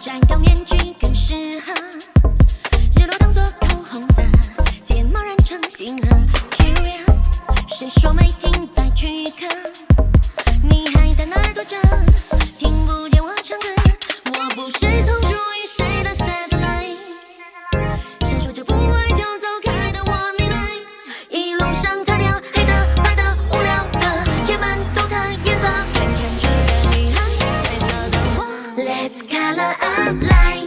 摘掉面具更适合。日落当作口红色睫毛染成星河 curious 谁说没听再去看你还在那儿躲着听不见我唱歌。我不是通俗意 life.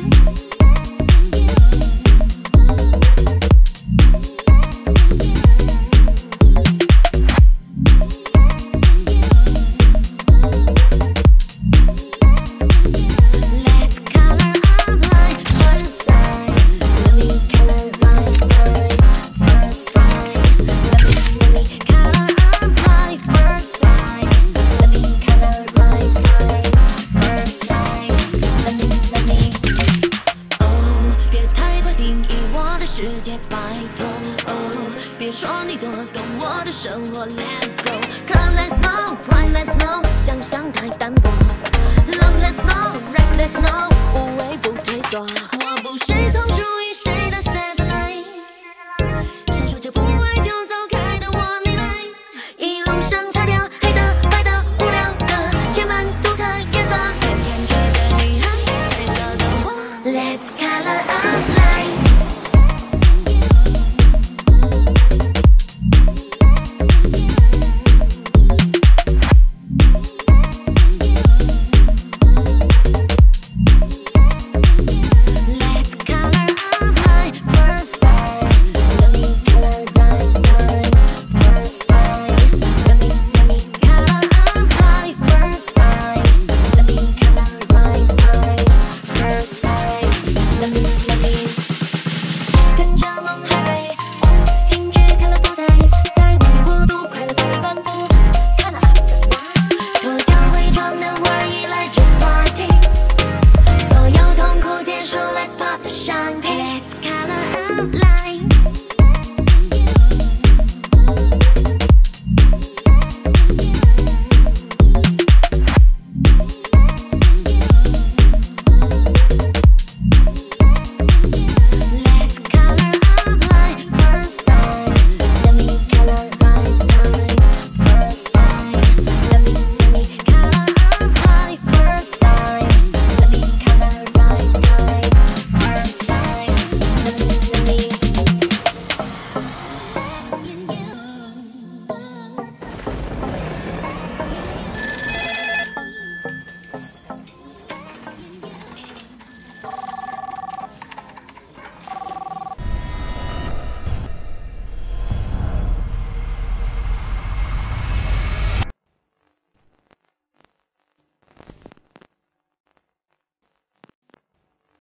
定义我的世界，拜托，哦，别说你多懂我的生活，let go。